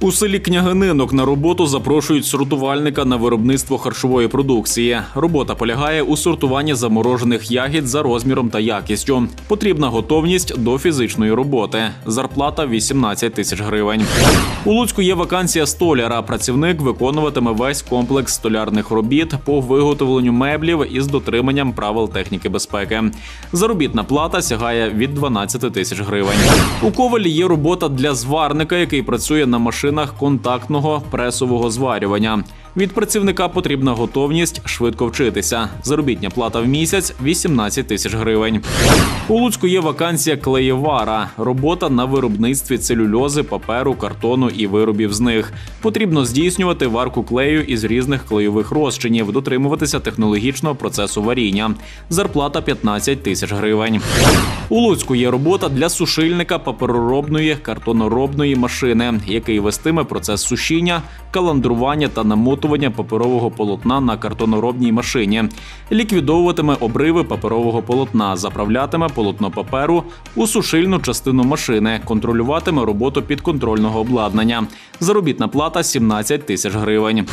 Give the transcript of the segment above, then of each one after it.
У селі Княгининок на роботу запрошують сортувальника на виробництво харчової продукції. Робота полягає у сортуванні заморожених ягід за розміром та якістю. Потрібна готовність до фізичної роботи. Зарплата 18 тисяч гривень. У Луцьку є вакансія столяра. Працівник виконуватиме весь комплекс столярних робіт по виготовленню меблів із дотриманням правил техніки безпеки. Заробітна плата сягає від 12 тисяч гривень. У Ковалі є робота для зварника, який працює на машинах контактного пресового зварювання. Від працівника потрібна готовність швидко вчитися. Заробітня плата в місяць 18 тисяч гривень. У Луцьку є вакансія клеєвара. Робота на виробництві целюльози, паперу, картону і виробів з них. Потрібно здійснювати варку клею із різних клейових розчинів, дотримуватися технологічного процесу варіння. Зарплата 15 тисяч гривень. У Луцьку є робота для сушильника папероробної картоноробної машини, який вестиме процес сушіння, каландрування та намотування паперового полотна на картоноробній машині, ліквідовуватиме обриви паперового полотна, заправлятиме полотно паперу у сушильну частину машини, контролюватиме роботу підконтрольного обладнання. Заробітна плата 17 тисяч гривень.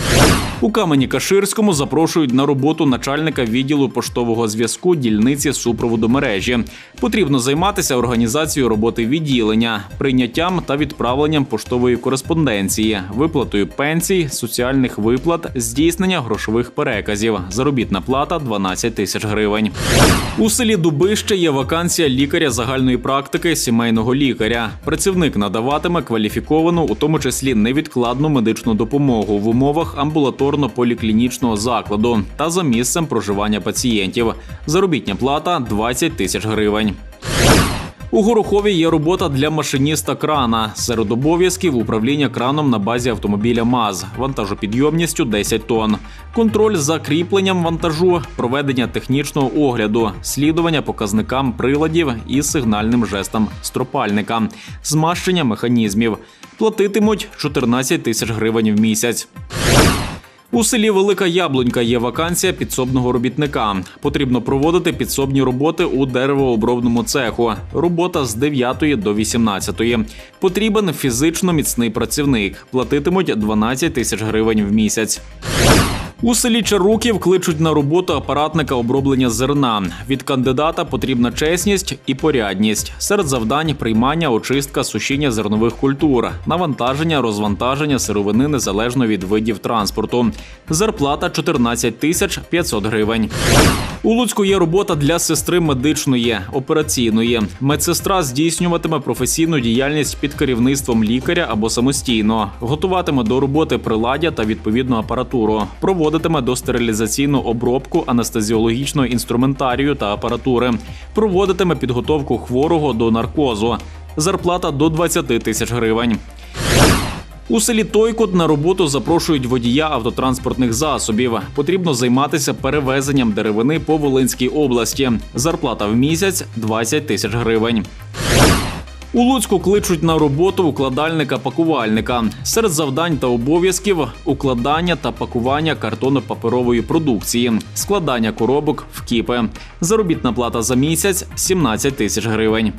У камені Каширському запрошують на роботу начальника відділу поштового зв'язку дільниці супроводу мережі. Потрібно займатися організацією роботи відділення, прийняттям та відправленням поштової кореспонденції, виплатою пенсій, соціальних виплат, здійснення грошових переказів. Заробітна плата 12 тисяч гривень. У селі Дубище є вакансія лікаря загальної практики сімейного лікаря. Працівник надаватиме кваліфіковану, у тому числі невідкладну медичну допомогу в умовах амбулаторно-поліклінічного закладу та за місцем проживання пацієнтів. Заробітня плата 20 тисяч гривень. У Горохові є робота для машиніста крана. Серед обов'язків управління краном на базі автомобіля МАЗ, вантажопідйомністю 10 тонн, контроль за кріпленням вантажу, проведення технічного огляду, слідування показникам приладів і сигнальним жестам стропальника, змащення механізмів. Платитимуть 14 тисяч гривень в місяць. У селі Велика Яблунька є вакансія підсобного робітника. Потрібно проводити підсобні роботи у деревообробному цеху. Робота з 9 до 18. Потрібен фізично міцний працівник. Платитимуть 12 тисяч гривень в місяць. У селі Чаруків кличуть на роботу апаратника оброблення зерна. Від кандидата потрібна чесність і порядність. Серед завдань приймання, очистка, сушіння зернових культур, навантаження, розвантаження сировини незалежно від видів транспорту. Зарплата 14 тисяч 500 гривень. У Луцьку є робота для сестри медичної операційної. Медсестра здійснюватиме професійну діяльність під керівництвом лікаря або самостійно, готуватиме до роботи приладдя та відповідну апаратуру, проводитиме достерилізаційну обробку анестезіологічного інструментарію та апаратури, проводитиме підготовку хворого до наркозу. Зарплата до 20 тисяч гривень. У селі Тойкот на роботу запрошують водія автотранспортних засобів. Потрібно займатися перевезенням деревини по Волинській області. Зарплата в місяць 20 тисяч гривень. У Луцьку кличуть на роботу укладальника-пакувальника. Серед завдань та обов'язків укладання та пакування картонно-паперової продукції, складання коробок в кіпи. Заробітна плата за місяць 17 тисяч гривень.